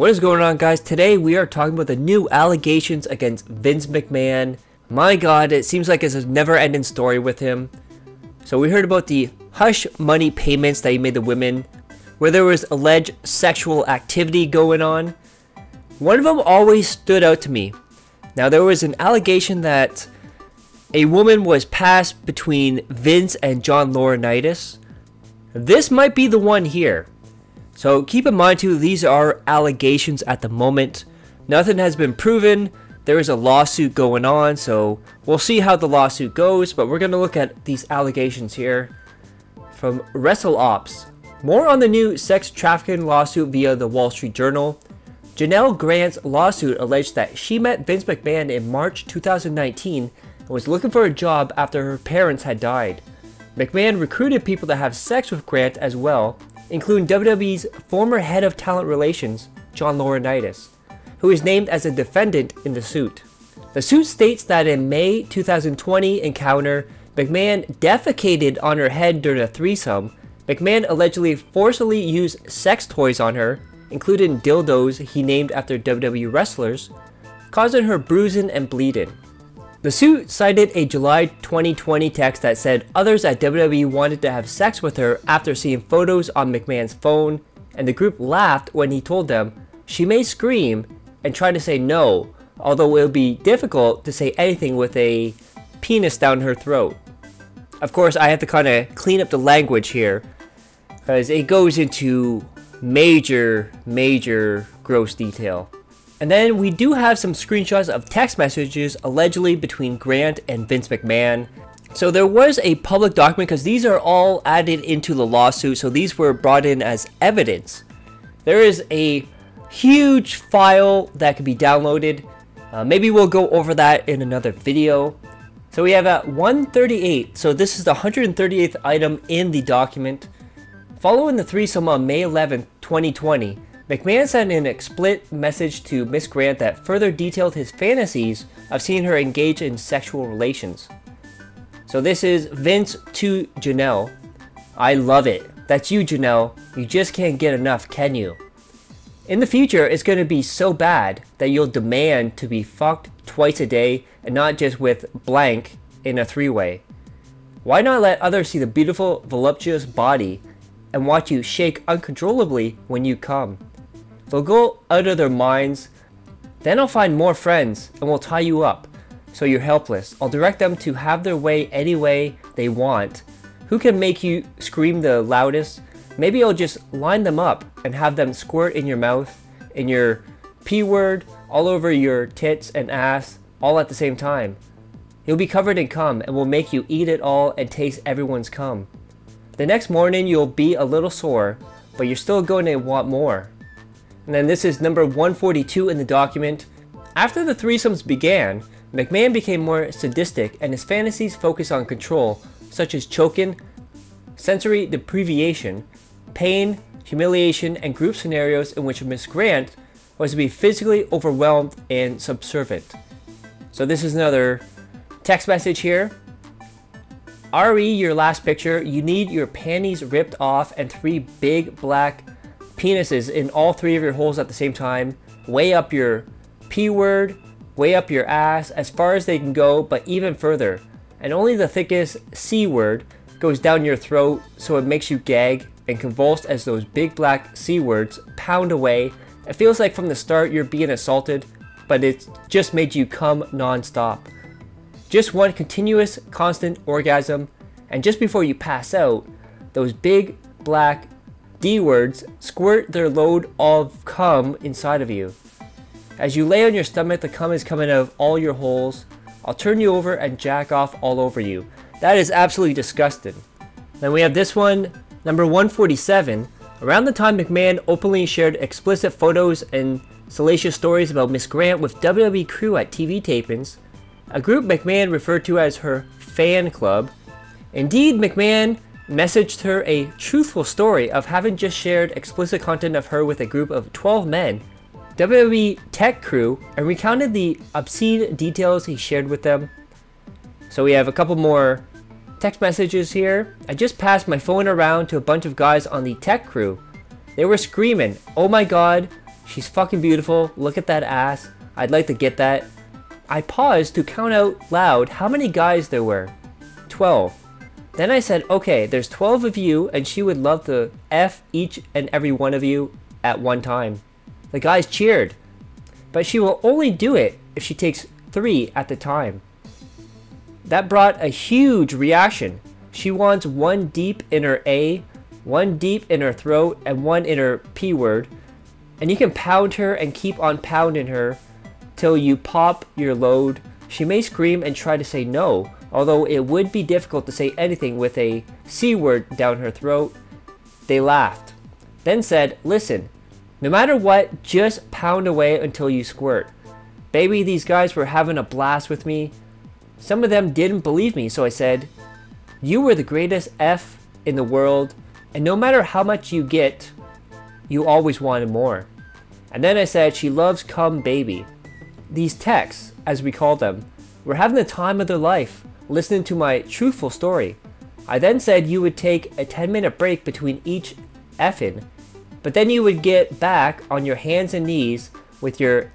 What is going on guys? Today we are talking about the new allegations against Vince McMahon. My god, it seems like it's a never ending story with him. So we heard about the hush money payments that he made the women, where there was alleged sexual activity going on. One of them always stood out to me. Now there was an allegation that a woman was passed between Vince and John Laurinaitis. This might be the one here. So keep in mind too, these are allegations at the moment. Nothing has been proven. There is a lawsuit going on, so we'll see how the lawsuit goes, but we're going to look at these allegations here from WrestleOps. More on the new sex trafficking lawsuit via the Wall Street Journal. Janelle Grant's lawsuit alleged that she met Vince McMahon in March 2019 and was looking for a job after her parents had died. McMahon recruited people to have sex with Grant as well, including WWE's former head of talent relations, John Laurinaitis, who is named as a defendant in the suit. The suit states that in May 2020 encounter, McMahon defecated on her head during a threesome. McMahon allegedly forcibly used sex toys on her including dildos he named after WWE wrestlers, causing her bruising and bleeding. The suit cited a July 2020 text that said others at WWE wanted to have sex with her after seeing photos on McMahon's phone, and the group laughed when he told them she may scream and try to say no, although it would be difficult to say anything with a penis down her throat. Of course, I have to kind of clean up the language here, because it goes into major, major gross detail. And then we do have some screenshots of text messages allegedly between Grant and Vince McMahon. So there was a public document because these are all added into the lawsuit, so these were brought in as evidence. There is a huge file that can be downloaded. Uh, maybe we'll go over that in another video. So we have at 138, so this is the 138th item in the document. Following the threesome on May 11, 2020, McMahon sent an explicit message to Miss Grant that further detailed his fantasies of seeing her engage in sexual relations. So this is Vince to Janelle. I love it. That's you, Janelle. You just can't get enough, can you? In the future, it's going to be so bad that you'll demand to be fucked twice a day and not just with blank in a three-way. Why not let others see the beautiful, voluptuous body and watch you shake uncontrollably when you come. They'll go out of their minds, then I'll find more friends and we'll tie you up so you're helpless. I'll direct them to have their way any way they want. Who can make you scream the loudest? Maybe I'll just line them up and have them squirt in your mouth, in your P word, all over your tits and ass, all at the same time. You'll be covered in cum and we'll make you eat it all and taste everyone's cum. The next morning you'll be a little sore, but you're still going to want more. And then this is number 142 in the document. After the threesomes began, McMahon became more sadistic and his fantasies focused on control, such as choking, sensory deprivation, pain, humiliation, and group scenarios in which Miss Grant was to be physically overwhelmed and subservient. So this is another text message here. RE, your last picture, you need your panties ripped off and three big black penises in all three of your holes at the same time. Way up your P word, way up your ass, as far as they can go, but even further. And only the thickest C word goes down your throat so it makes you gag and convulse as those big black C words pound away. It feels like from the start you're being assaulted, but it's just made you come non-stop. Just one continuous, constant orgasm, and just before you pass out, those big black D words squirt their load of cum inside of you. As you lay on your stomach, the cum is coming out of all your holes. I'll turn you over and jack off all over you. That is absolutely disgusting. Then we have this one, number 147. Around the time McMahon openly shared explicit photos and salacious stories about Miss Grant with WWE crew at TV tapings, a group McMahon referred to as her fan club. Indeed, McMahon messaged her a truthful story of having just shared explicit content of her with a group of 12 men, WWE tech crew, and recounted the obscene details he shared with them. So we have a couple more text messages here. I just passed my phone around to a bunch of guys on the tech crew. They were screaming, oh my god, She's fucking beautiful. Look at that ass. I'd like to get that. I paused to count out loud how many guys there were. 12. Then I said, okay, there's 12 of you, and she would love to F each and every one of you at one time. The guys cheered. But she will only do it if she takes three at the time. That brought a huge reaction. She wants one deep in her A, one deep in her throat, and one in her P word. And you can pound her and keep on pounding her till you pop your load. She may scream and try to say no, although it would be difficult to say anything with a C word down her throat. They laughed, then said, Listen, no matter what, just pound away until you squirt. Baby, these guys were having a blast with me. Some of them didn't believe me, so I said, You were the greatest F in the world, and no matter how much you get, you always wanted more. And then I said, She loves cum baby. These texts, as we call them, were having the time of their life, listening to my truthful story. I then said you would take a 10 minute break between each effing, but then you would get back on your hands and knees with your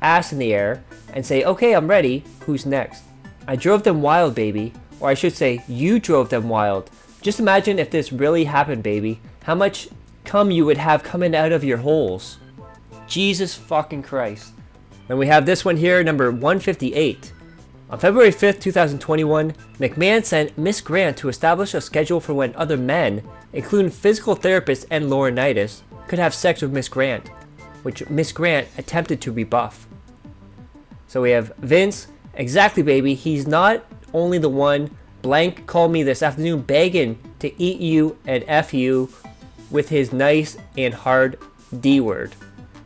ass in the air, and say, okay, I'm ready, who's next? I drove them wild, baby. Or I should say, you drove them wild. Just imagine if this really happened, baby. How much cum you would have coming out of your holes. Jesus fucking Christ. Then we have this one here, number 158. On February 5th, 2021, McMahon sent Miss Grant to establish a schedule for when other men, including physical therapists and Laurinaitis, could have sex with Miss Grant, which Miss Grant attempted to rebuff. So we have Vince. Exactly, baby. He's not only the one. Blank called me this afternoon begging to eat you and F you with his nice and hard D word.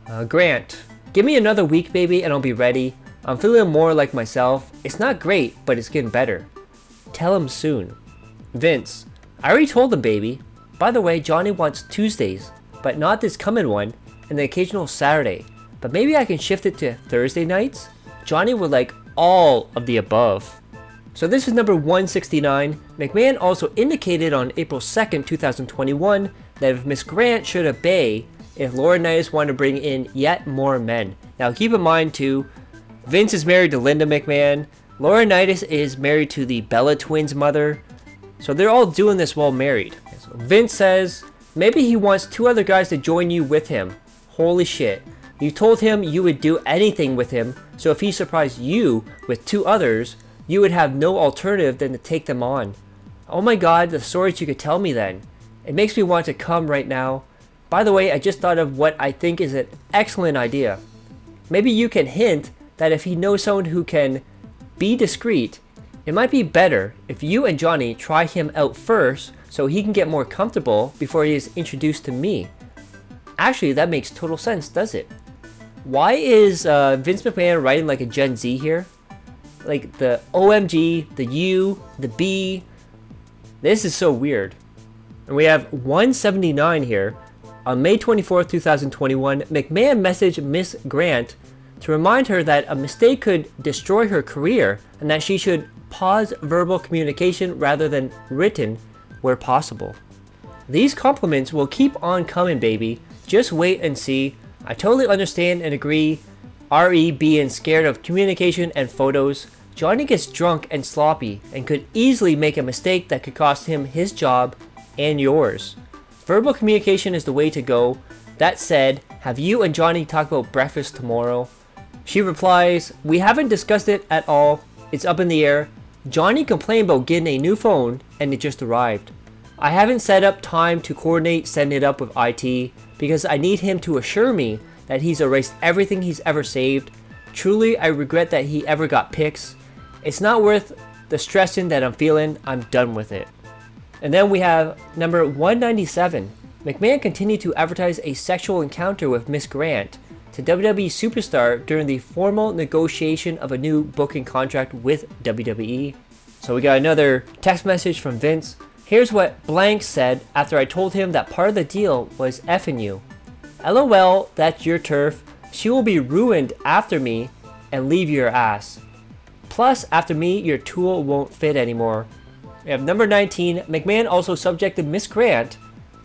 Uh, Grant, give me another week, baby, and I'll be ready. I'm feeling more like myself. It's not great, but it's getting better. Tell him soon. Vince, I already told him, baby. By the way, Johnny wants Tuesdays, but not this coming one, and the occasional Saturday. But maybe I can shift it to Thursday nights? Johnny would like all of the above. So this is number 169. McMahon also indicated on April 2nd, 2021 that if Miss Grant should obey if Laurinaitis wanted to bring in yet more men. Now keep in mind too, Vince is married to Linda McMahon, Laurinaitis is married to the Bella twins mother, so they're all doing this while married. So Vince says, maybe he wants two other guys to join you with him. Holy shit. You told him you would do anything with him, so if he surprised you with two others, you would have no alternative than to take them on. Oh my god, the stories you could tell me then. It makes me want to come right now. By the way, I just thought of what I think is an excellent idea. Maybe you can hint that if he knows someone who can be discreet, it might be better if you and Johnny try him out first so he can get more comfortable before he is introduced to me. Actually, that makes total sense, does it? Why is uh, Vince McMahon writing like a Gen Z here? Like the OMG, the U, the B. This is so weird. And we have 179 here. On May 24th, 2021, McMahon messaged Miss Grant to remind her that a mistake could destroy her career and that she should pause verbal communication rather than written where possible. These compliments will keep on coming, baby. Just wait and see. I totally understand and agree. RE being scared of communication and photos. Johnny gets drunk and sloppy and could easily make a mistake that could cost him his job and yours. Verbal communication is the way to go. That said, have you and Johnny talk about breakfast tomorrow? She replies, We haven't discussed it at all. It's up in the air. Johnny complained about getting a new phone and it just arrived. I haven't set up time to coordinate setting it up with IT because I need him to assure me that he's erased everything he's ever saved. Truly, I regret that he ever got pics. It's not worth the stressing that I'm feeling. I'm done with it. And then we have number 197. McMahon continued to advertise a sexual encounter with Miss Grant to WWE Superstar during the formal negotiation of a new booking contract with WWE. So we got another text message from Vince Here's what Blank said after I told him that part of the deal was effing you. LOL, that's your turf. She will be ruined after me and leave your ass. Plus, after me, your tool won't fit anymore. We have number 19. McMahon also subjected Miss Grant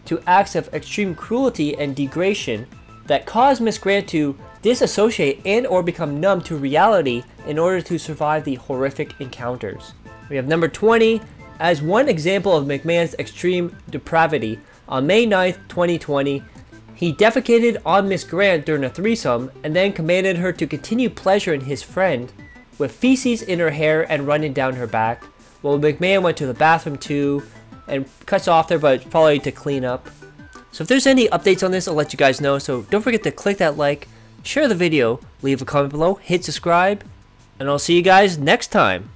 to acts of extreme cruelty and degradation that caused Miss Grant to disassociate and or become numb to reality in order to survive the horrific encounters. We have number 20 as one example of McMahon's extreme depravity. On May 9th, 2020, he defecated on Miss Grant during a threesome and then commanded her to continue pleasuring his friend with feces in her hair and running down her back. Well, McMahon went to the bathroom too and cuts off there, but probably to clean up. So if there's any updates on this, I'll let you guys know. So don't forget to click that like, share the video, leave a comment below, hit subscribe, and I'll see you guys next time.